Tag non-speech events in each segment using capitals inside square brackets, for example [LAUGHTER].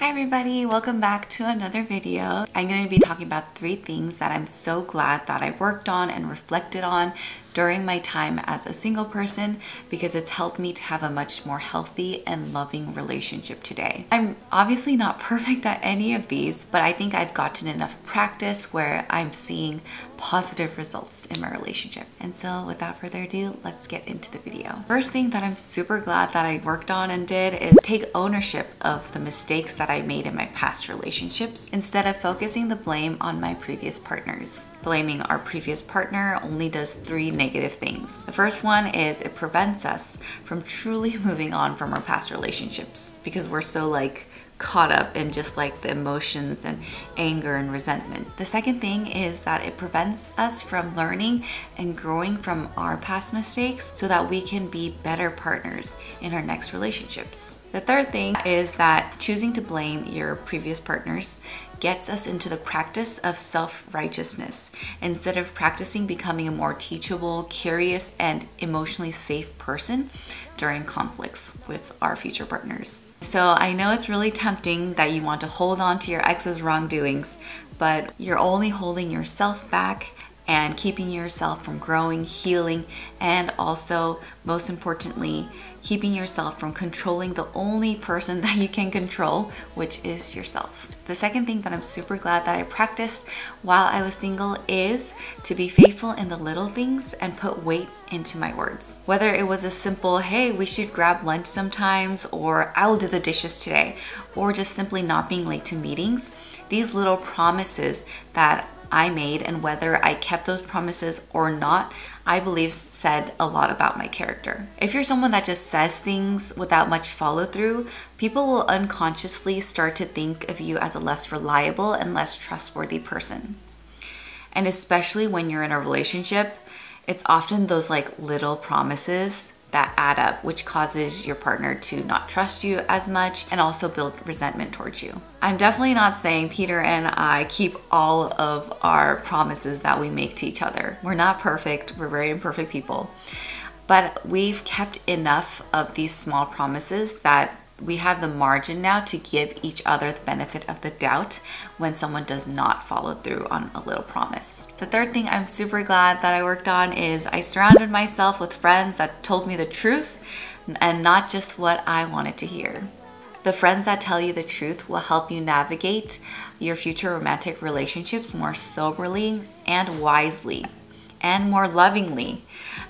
Hi everybody, welcome back to another video. I'm going to be talking about three things that I'm so glad that I worked on and reflected on during my time as a single person because it's helped me to have a much more healthy and loving relationship today. I'm obviously not [LAUGHS] perfect at any of these, but I think I've gotten enough practice where I'm seeing positive results in my relationship. And so without further ado, let's get into the video. First thing that I'm super glad that I worked on and did is take ownership of the mistakes that I made in my past relationships instead of focusing the blame on my previous partners. Blaming our previous partner only does three negative things. The first one is it prevents us from truly [LAUGHS] moving on from our past relationships because we're so like caught up in just like the emotions and anger and resentment. The second thing is that it prevents us from learning and growing from our past mistakes so that we can be better partners in our next relationships. The third thing is that choosing to blame your previous partners gets us into the practice of self righteousness instead of practicing becoming a more teachable, curious, and emotionally safe person during conflicts with our future partners. So I know it's really tempting that you want to hold on to your ex's wrongdoings, but you're only holding yourself back and keeping yourself from growing, healing, and also, most importantly, keeping yourself from controlling the only person [LAUGHS] that you can control, which is yourself. The second thing that I'm super glad that I practiced while I was single is to be faithful in the little things and put weight into my words. Whether it was a simple, hey, we should grab lunch sometimes, or I will do the dishes today, or just simply not being late to meetings, these little promises that I made and whether I kept those promises or not, I believe said a lot about my character. If you're someone that just says things without much follow through, people will unconsciously start to think of you as a less reliable and less trustworthy person. And especially when you're in a relationship, it's often those like little promises that add up, which causes your partner to not trust you as much and also build resentment towards you. I'm definitely not saying Peter and I keep all of our promises that we make to each other. We're not perfect, we're very imperfect people. But we've kept enough of these small promises that we have the margin now to give each other the benefit of the doubt when someone does not follow through on a little promise. The third thing I'm super glad that I worked on is I surrounded myself with friends that told me the truth and not just what I wanted to hear. The friends that tell you the truth will help you navigate your future romantic relationships more soberly and wisely and more lovingly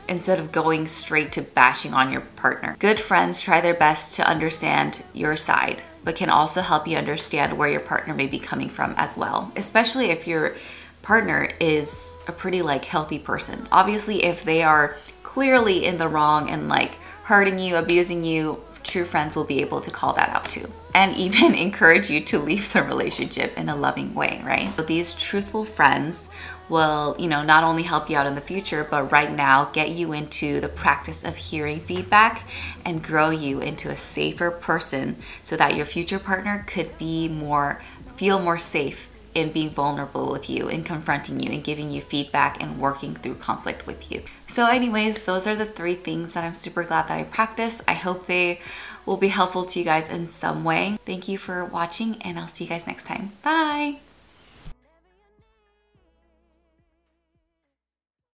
instead of going straight to bashing on your partner. Good friends try their best to understand your side, but can also help you understand where your partner may be coming from as well, especially if your partner is a pretty like healthy person. Obviously, if they are clearly in the wrong and like hurting you, abusing you, true friends will be able to call that out too and [LAUGHS] even encourage you to leave the relationship in a loving way, right? So these truthful friends will, you know, not only help you out in the future, but right now get you into the practice of hearing feedback and grow you into a safer person so that your future partner could be more, feel more safe in being vulnerable with you in confronting you and giving you feedback and working through conflict with you. So anyways, those are the three things that I'm super glad that I practice. I hope they will be helpful to you guys in some way. Thank you for watching and I'll see you guys next time. Bye!